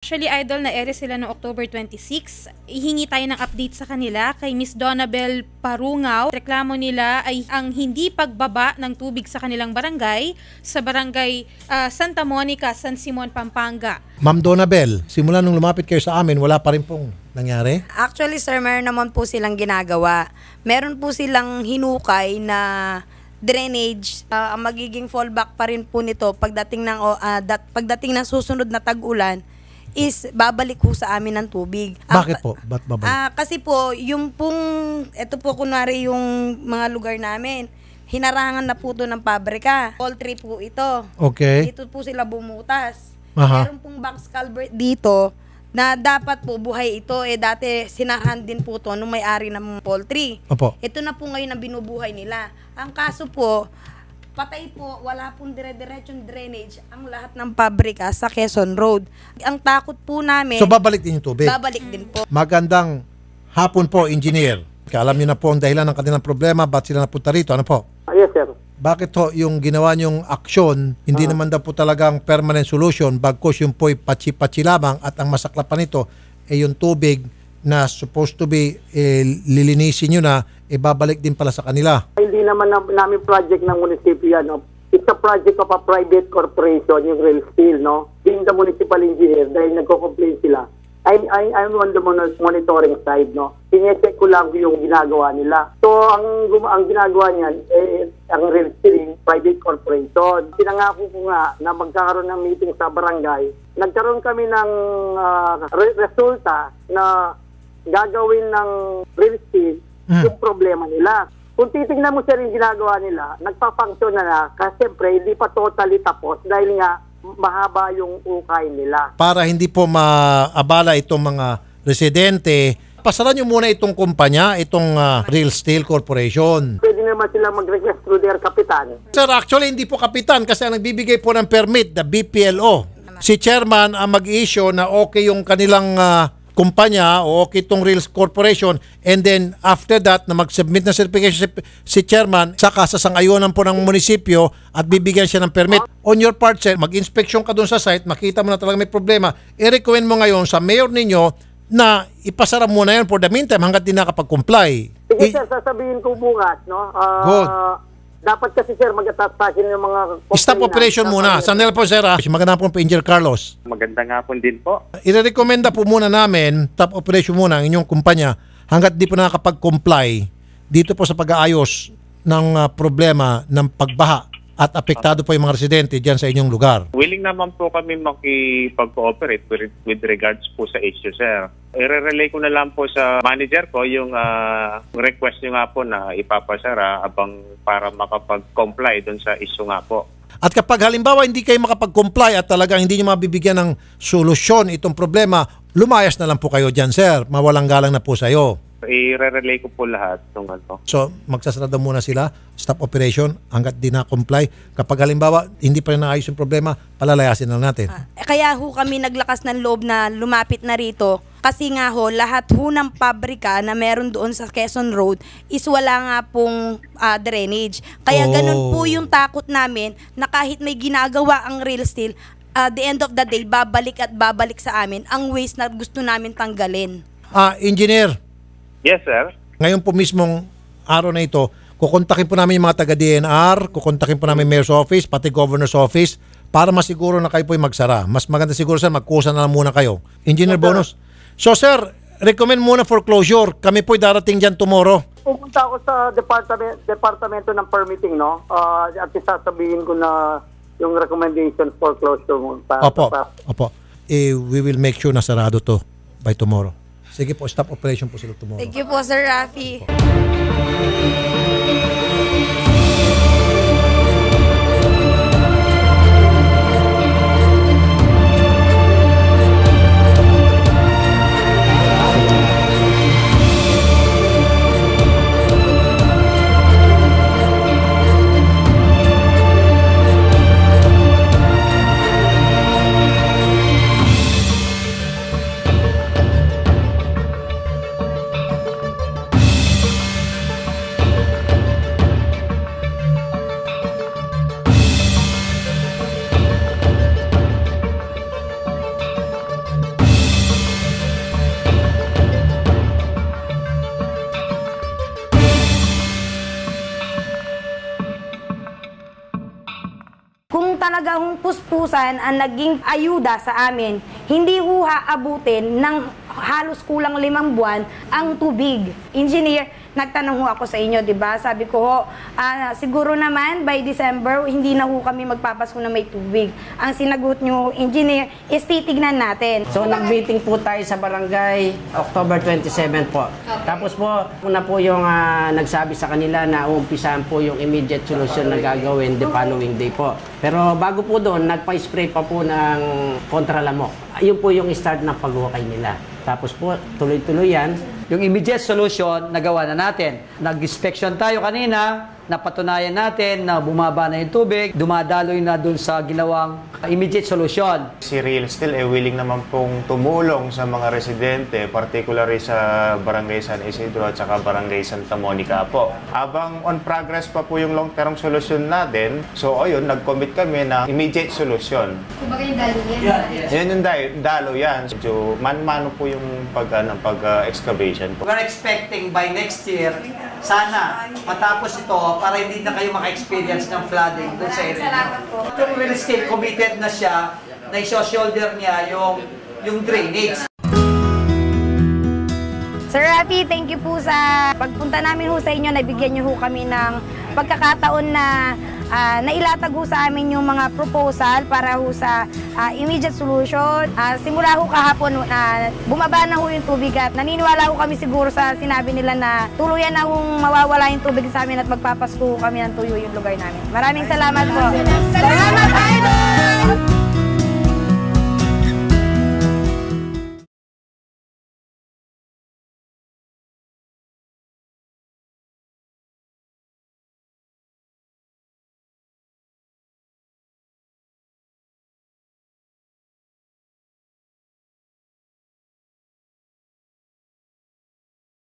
Actually, idol na ere sila noong October 26. Ihingi tayo ng update sa kanila kay Miss Donabel Parungaw. Reklamo nila ay ang hindi pagbaba ng tubig sa kanilang barangay sa barangay ah, Santa Monica, San Simon, Pampanga. Ma'am Donabel, simula nung lumapit kayo sa amin, wala pa rin pong nangyari? Actually, sir, meron naman po silang ginagawa. Meron po silang hinukay na drainage. Ah, ang magiging fallback pa rin po nito pagdating ng ah, dat- pagdating ng susunod na tag-ulan is babalik po sa amin ng tubig. Bakit po? Ba't babalik? Ah, kasi po, yung pong, ito po kunwari yung mga lugar namin, hinarangan na po to ng pabrika. Poultry po ito. Okay. Dito po sila bumutas. Aha. Meron pong box culvert dito na dapat po buhay ito. Eh dati sinahan din po to nung may-ari ng poultry. Opo. Ito na po ngayon ang binubuhay nila. Ang kaso po, patay po, wala pong dire-diretsong drainage ang lahat ng pabrika sa Quezon Road. Ang takot po namin, So babalik din yung tubig? babalik din po. Magandang hapon po, engineer. Alam niyo na po ang dahilan ng kanilang problema, ba't sila napunta rito? Ano po? Ah, Yes, sir. Bakit ho yung ginawa niyong aksyon, hindi naman daw po talagang permanent solution, bagkos yung po'y patsi-patsi lamang at ang masaklap pa nito ay yung tubig na supposed to be eh, lilinisin nyo na, eh babalik din pala sa kanila. Hindi naman na, namin project ng munisipyo yan. No? It's a project of a private corporation, yung Rail Steel, no? Being the municipal engineer, dahil nagko-complain sila, I'm, I'm, I'm on the mon- monitoring side, no? Sinecheck ko lang yung ginagawa nila. So, ang, ang ginagawa niyan, eh, ang Rail Steel, private corporation. Pinangako ko nga na magkakaroon ng meeting sa barangay. Nagkaroon kami ng ah, re- resulta na gagawin ng Steel Mm. yung problema nila. Kung titingnan mo sir yung ginagawa nila, nagpa-function na na kasi siyempre hindi pa totally tapos dahil nga mahaba yung ukay nila. Para hindi po maabala itong mga residente, pasaran nyo muna itong kumpanya, itong ah, Real Steel Corporation. Pwede naman sila mag-request through their kapitan. Sir, actually hindi po kapitan kasi ang nagbibigay po ng permit, the BPLO. Si chairman ang mag-issue na okay yung kanilang ah, kumpanya o okay itong Real Corporation and then after that na mag-submit ng certification si, si chairman saka sasang-ayunan po ng munisipyo at bibigyan siya ng permit. On your part, sir, mag-inspection ka dun sa site, makita mo na talaga may problema. I-recommend mo ngayon sa mayor ninyo na ipasara muna yan for the meantime hanggat di nakapag-comply. Sige I- sir, sasabihin ko bukas, no? Ah, Good. Dapat kasi sir mag-atasakin yung mga... Stop operation muna. Sandali po, sir. ah. Magandang po po, Engineer Carlos. Maganda nga po din po. Irerekomenda po muna namin, top operation muna ang inyong kumpanya hanggat di po nakakapag-comply dito po sa pag-aayos ng ah, problema ng pagbaha at apektado po yung mga residente dyan sa inyong lugar. Willing naman po kami makipag-cooperate with, with regards po sa issue, sir. I-relay ko na lang po sa manager ko yung ah, request nyo nga po na ipapasara abang para makapag-comply dun sa issue nga po. At kapag halimbawa hindi kayo makapag-comply at talagang hindi nyo mabibigyan ng solusyon itong problema, lumayas na lang po kayo dyan, sir. Mawalang galang na po sa'yo. I-relay ko po lahat ng ano. So, magsasarado muna sila, stop operation, hanggat di na-comply. Kapag halimbawa, hindi pa rin naayos yung problema, palalayasin na natin. Eh, Kaya ho kami naglakas ng loob na lumapit na rito. Kasi nga ho, lahat ho ng pabrika na meron doon sa Quezon Road is wala nga pong ah, drainage. Kaya Oh. ganun po yung takot namin na kahit may ginagawa ang real steel, at the end of the day, babalik at babalik sa amin ang waste na gusto namin tanggalin. Ah, engineer, Yes, sir. ngayon po mismong araw na ito, kukontakin po namin yung mga taga-DNR, kukontakin po namin mayor's office, pati governor's office, para masiguro na kayo po magsara. Mas maganda siguro sir, magkusa na lang muna kayo. Engineer Bonus. So sir, recommend muna for closure. Kami po'y darating dyan tomorrow. Pupunta ako sa department, departamento ng permitting, no? Ah, at sasabihin ko na yung recommendation for closure mo. Pa, Opo, pa- opo. Eh, we will make sure na sarado to by tomorrow. Sige po, stop operation po sila tomorrow. Thank you po, Sir Rafi. talaga hong puspusan ang naging ayuda sa amin, hindi ho haabutin ng halos kulang limang buwan ang tubig. Engineer, nagtanong ho ako sa inyo, di ba? Sabi ko ho, ah, siguro naman by December, hindi na ho kami magpapasko na may tubig. Ang sinagot nyo, engineer, is titignan natin. So nag-meeting po tayo sa barangay October 27 po. Tapos po, una po yung ah, nagsabi sa kanila na uumpisahan po yung immediate solution na gagawin the following day po. Pero bago po doon, nagpa-spray pa po ng kontralamok. Yun po yung start ng paghukay nila. Tapos po, tuloy-tuloy yan. Yung immediate solution, nagawa na natin. Nag-inspection tayo kanina, napatunayan natin na bumaba na yung tubig, dumadaloy na dun sa ginawang immediate solution. Si Real Steel eh willing naman pong tumulong sa mga residente, particularly sa Barangay San Isidro at saka Barangay Santa Monica po. Habang on progress pa po yung long-term solution natin, so ayun, nag-commit kami ng immediate solution. Kumbaga yung dalo yan. Yan yung da- dalo yan. So, man-mano po yung pag, ano, pag-excavation po. We're expecting by next year, sana matapos ito para hindi na kayo maka-experience ng flooding doon sa area. Salamat po. Real estate committed na siya na iso-shoulder niya yung yung drainage. Sir Rafi, thank you po sa pagpunta namin ho sa inyo. Nabigyan niyo ho kami ng pagkakataon na ah, nailatag ho sa amin yung mga proposal para ho sa ah, immediate solution. Ah, simula ho kahapon na bumaba na ho yung tubig at naniniwala ho kami siguro sa sinabi nila na tuluyan na hong mawawala yung tubig sa amin at magpapasko kami ng tuyo yung lugar namin. Maraming salamat po. Salamat, Idol!